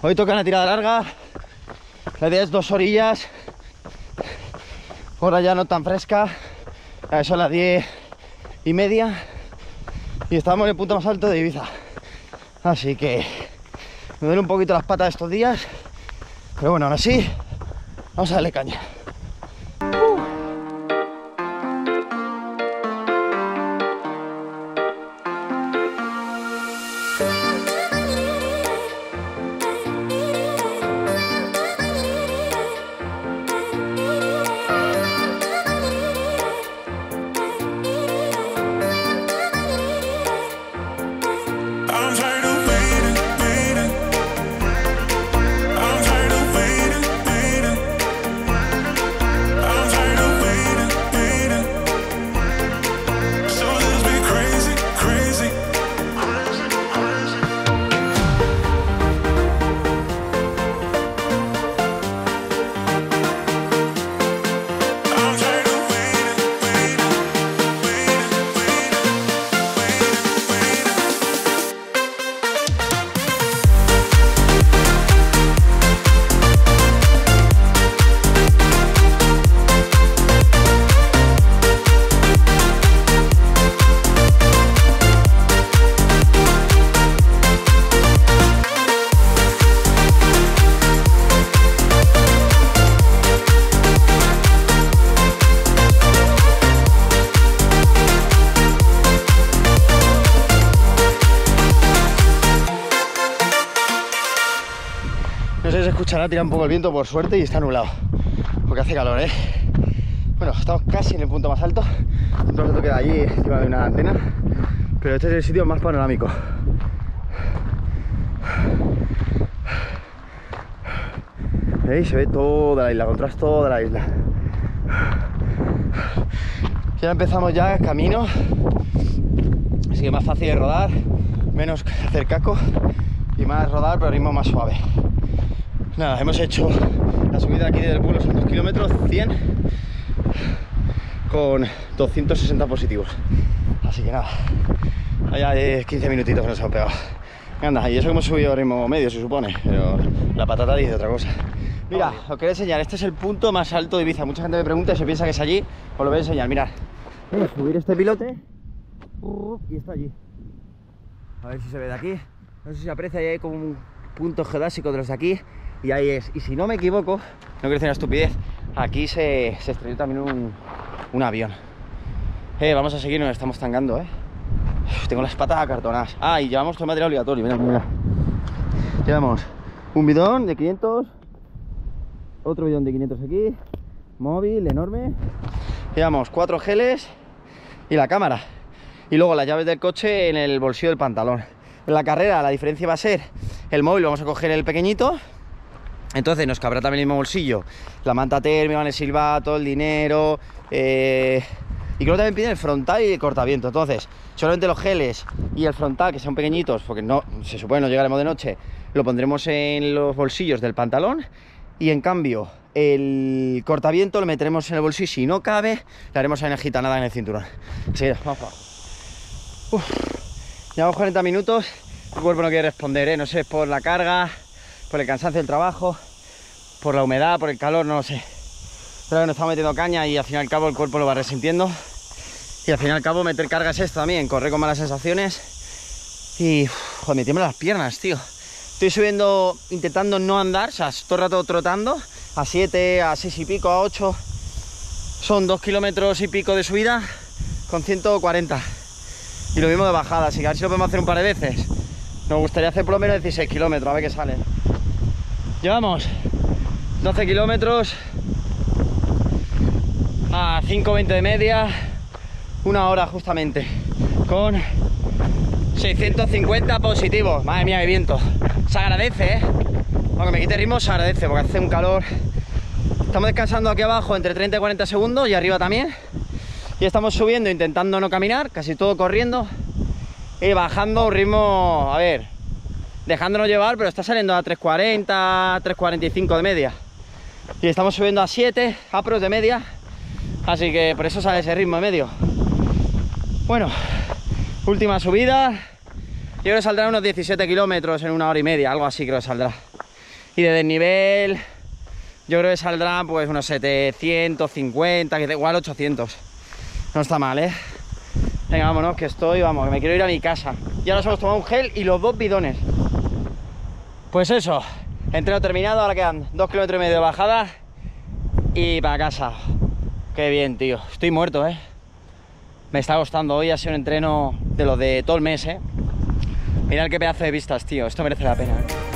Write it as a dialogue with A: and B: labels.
A: Hoy toca una tirada larga. La idea es dos orillas. Hora ya no tan fresca. Ya son las diez y media. Y estamos en el punto más alto de Ibiza. Así que me duele un poquito las patas estos días. Pero bueno, aún así, vamos a darle caña. Escuchará, tira un poco el viento por suerte y está nublado. Porque hace calor, ¿eh? Bueno, estamos casi en el punto más alto. Proyecto queda allí encima de una antena. Pero este es el sitio más panorámico. ¿Veis? Se ve toda la isla, contrasta toda la isla. Ya empezamos ya camino. Así que más fácil de rodar, menos hacer caco y más rodar, pero ritmo más suave. Nada, hemos hecho la subida aquí del pueblo, son 2 kilómetros, 100 con 260 positivos. Así que nada, allá de 15 minutitos que nos hemos pegado. Anda, y eso que hemos subido a ritmo medio, se supone, pero la patata dice otra cosa. Mira, os quería enseñar, este es el punto más alto de Ibiza. Mucha gente me pregunta y se piensa que es allí, os lo voy a enseñar, mirad. Voy a subir este pilote y está allí. A ver si se ve de aquí. No sé si se aprecia, ahí hay como un punto geodásico de los de aquí. Y ahí es. Y si no me equivoco, no quiero decir una estupidez, aquí se, se estrelló también un, un avión. Eh, vamos a seguir, nos estamos tangando, eh. Tengo las patas acartonadas. Ah, y llevamos todo el material obligatorio, mira, mira. Llevamos un bidón de 500, otro bidón de 500 aquí, móvil enorme. Llevamos cuatro geles y la cámara. Y luego las llaves del coche en el bolsillo del pantalón. En la carrera la diferencia va a ser el móvil, vamos a coger el pequeñito. Entonces nos cabrá también el mismo bolsillo. La manta térmica, el silbato, el dinero. eh, Y creo que también piden el frontal y el cortaviento. Entonces, solamente los geles y el frontal, que son pequeñitos, porque no se supone no llegaremos de noche, lo pondremos en los bolsillos del pantalón. Y en cambio, el cortaviento lo meteremos en el bolsillo. Si no cabe, le haremos el gitanada en el cinturón. Así que, vamos. Uf. Llevamos 40 minutos. El cuerpo no quiere responder, ¿eh? No sé, es por la carga, por el cansancio del trabajo, por la humedad, por el calor, no lo sé. Pero que nos estamos metiendo caña y al fin al cabo el cuerpo lo va resintiendo. Y al fin y al cabo meter carga es esto también, correr con malas sensaciones. Y joder, me tiemblan las piernas, tío. Estoy subiendo, intentando no andar, o sea, todo el rato trotando, a 7, a 6 y pico, a 8. Son 2 kilómetros y pico de subida con 140. Y lo mismo de bajada, así que a ver si lo podemos hacer un par de veces. Nos gustaría hacer por lo menos 16 kilómetros, a ver qué sale. Llevamos 12 kilómetros a 5.20 de media, una hora justamente, con 650 positivos. Madre mía, qué viento. Se agradece, ¿eh? Aunque me quite ritmo, se agradece porque hace un calor. Estamos descansando aquí abajo entre 30 y 40 segundos y arriba también. Y estamos subiendo intentando no caminar, casi todo corriendo. Y bajando a un ritmo, a ver, dejándonos llevar, pero está saliendo a 3.40, 3.45 de media. Y estamos subiendo a 7 apros de media. Así que por eso sale ese ritmo de medio. Bueno, última subida. Yo creo que saldrá unos 17 kilómetros en una hora y media, algo así creo que saldrá. Y de desnivel, yo creo que saldrá pues unos 750, que igual 800. No está mal, ¿eh? Venga, vámonos, que estoy, vamos, que me quiero ir a mi casa. Y ahora hemos tomado un gel y los dos bidones. Pues eso, entreno terminado, ahora quedan dos kilómetros y medio de bajada y para casa. Qué bien, tío. Estoy muerto, ¿eh? Me está costando. Hoy ha sido un entreno de los de todo el mes, ¿eh? Mirad qué pedazo de vistas, tío. Esto merece la pena. ¿eh?